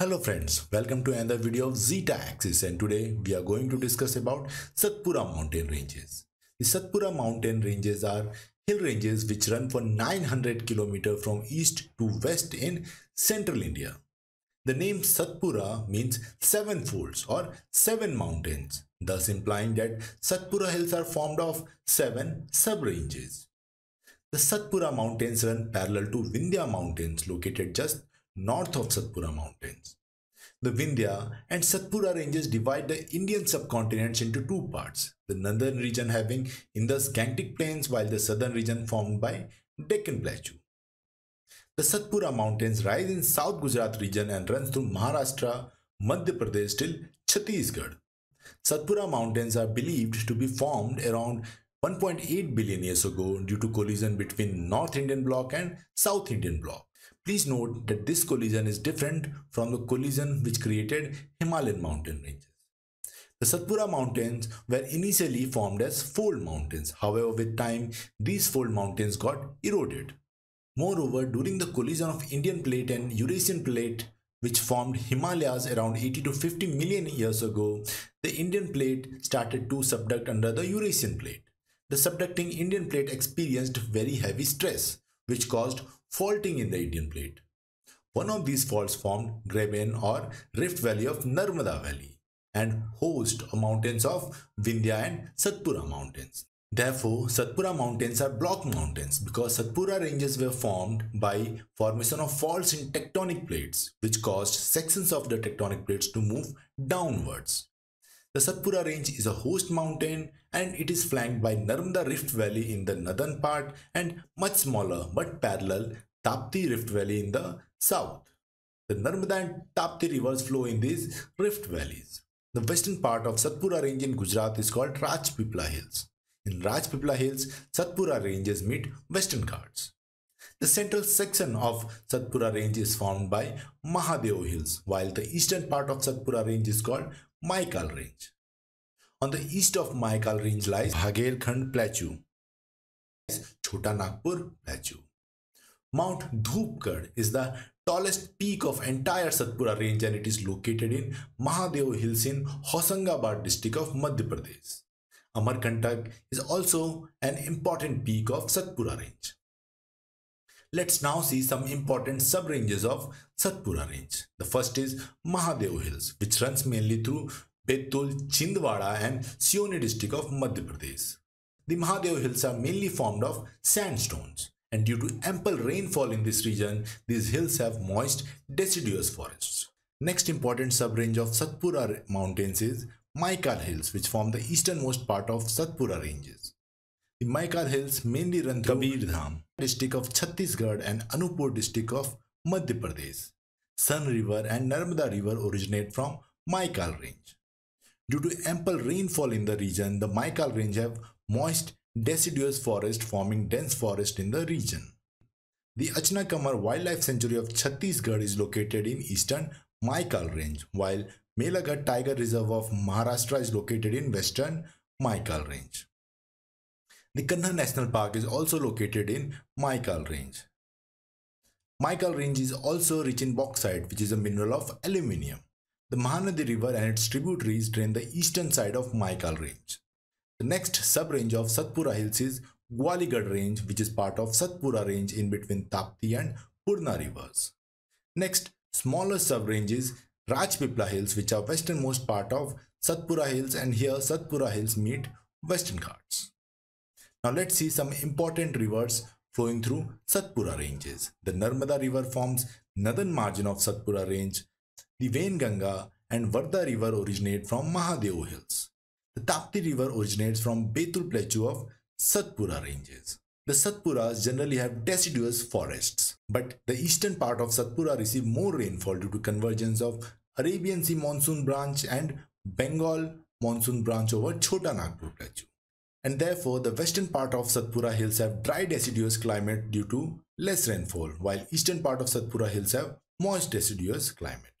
Hello friends, welcome to another video of Zeta Axis and today we are going to discuss about Satpura mountain ranges. The Satpura mountain ranges are hill ranges which run for 900 km from east to west in central India. The name Satpura means seven folds or seven mountains, thus implying that Satpura hills are formed of seven sub-ranges. The Satpura mountains run parallel to Vindhya mountains located just north of Satpura mountains. The Vindhya and Satpura ranges divide the Indian subcontinent into two parts, the northern region having Indus Gangetic plains while the southern region formed by Deccan Plateau. The Satpura mountains rise in South Gujarat region and runs through Maharashtra, Madhya Pradesh till Chhattisgarh. Satpura mountains are believed to be formed around 1.8 billion years ago due to collision between North Indian block and South Indian bloc. Please note that this collision is different from the collision which created Himalayan mountain ranges. The Satpura mountains were initially formed as fold mountains. However, with time, these fold mountains got eroded. Moreover, during the collision of Indian plate and Eurasian plate, which formed Himalayas around 80 to 50 million years ago, the Indian plate started to subduct under the Eurasian plate. The subducting Indian plate experienced very heavy stress, which caused faulting in the Indian plate. One of these faults formed Graben or Rift Valley of Narmada Valley and horst mountains of Vindhya and Satpura mountains. Therefore, Satpura mountains are block mountains because Satpura ranges were formed by formation of faults in tectonic plates which caused sections of the tectonic plates to move downwards. The Satpura range is a horst mountain and it is flanked by Narmada Rift Valley in the northern part and much smaller but parallel Tapti Rift Valley in the south. The Narmada and Tapti rivers flow in these rift valleys. The western part of Satpura range in Gujarat is called Rajpipla Hills. In Rajpipla Hills, Satpura ranges meet western Ghats. The central section of Satpura range is formed by Mahadev Hills, while the eastern part of Satpura range is called Maikal Range. On the east of Maikal Range lies Baghelkhand Plateau, Chota Nagpur Plateau. Mount Dhupgarh is the tallest peak of entire Satpura range and it is located in Mahadev Hills in Hoshangabad district of Madhya Pradesh. Amarkantak is also an important peak of Satpura range. Let's now see some important sub-ranges of Satpura range. The first is Mahadev Hills, which runs mainly through Betul, Chhindwara and Seoni district of Madhya Pradesh. The Mahadev Hills are mainly formed of sandstones and due to ample rainfall in this region, these hills have moist deciduous forests. Next important sub-range of Satpura mountains is Maikal Hills, which form the easternmost part of Satpura ranges. The Maikal Hills mainly run through Kabir Dham, district of Chhattisgarh and Anuppur district of Madhya Pradesh. Son River and Narmada River originate from Maikal Range. Due to ample rainfall in the region, the Maikal Range have moist deciduous forest forming dense forest in the region. The Achanakmar Wildlife Sanctuary of Chhattisgarh is located in eastern Maikal Range, while Melghat Tiger Reserve of Maharashtra is located in western Maikal Range. The Kanha National Park is also located in Maikal Range. Maikal Range is also rich in bauxite, which is a mineral of aluminium. The Mahanadi River and its tributaries drain the eastern side of Maikal Range. The next sub-range of Satpura Hills is Gawligarh Range, which is part of Satpura Range in between Tapti and Purna rivers. Next, smaller sub-range is Rajpipla Hills, which are westernmost part of Satpura Hills and here Satpura Hills meet Western Ghats. Now let's see some important rivers flowing through Satpura ranges. The Narmada River forms northern margin of Satpura range. The Wainganga and Wardha River originate from Mahadev Hills. The Tapti River originates from Betul Plateau of Satpura ranges. The Satpuras generally have deciduous forests, but the eastern part of Satpura receive more rainfall due to convergence of Arabian Sea monsoon branch and Bengal monsoon branch over Chota Nagpur Plateau and therefore the western part of Satpura Hills have dry deciduous climate due to less rainfall, while eastern part of Satpura Hills have moist deciduous climate.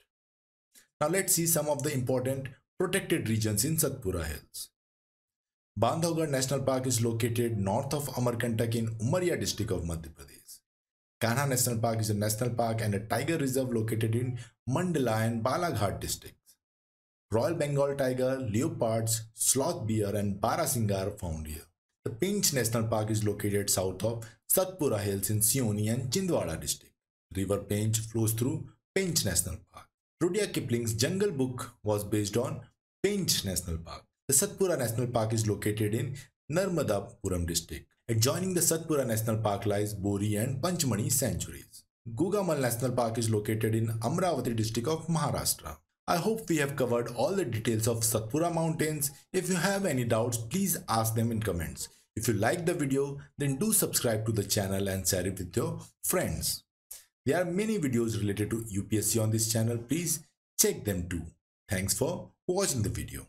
Now let's see some of the important protected regions in Satpura Hills. Bandhavgarh National Park is located north of Amarkantak in Umaria district of Madhya Pradesh. Kanha National Park is a national park and a tiger reserve located in Mandla and Balaghat districts. Royal Bengal tiger, leopards, sloth bear and barasingha are found here. The Pench National Park is located south of Satpura Hills in Seoni and Chhindwara district. River Pench flows through Pench National Park. Rudyard Kipling's Jungle Book was based on Pench National Park. The Satpura National Park is located in Narmadapuram district. Adjoining the Satpura National Park lies Bori and Pachmarhi sanctuaries. Gugamal National Park is located in Amravati district of Maharashtra. I hope we have covered all the details of Satpura mountains. If you have any doubts, please ask them in comments. If you like the video, then do subscribe to the channel and share it with your friends. There are many videos related to UPSC on this channel. Please check them too. Thanks for watching the video.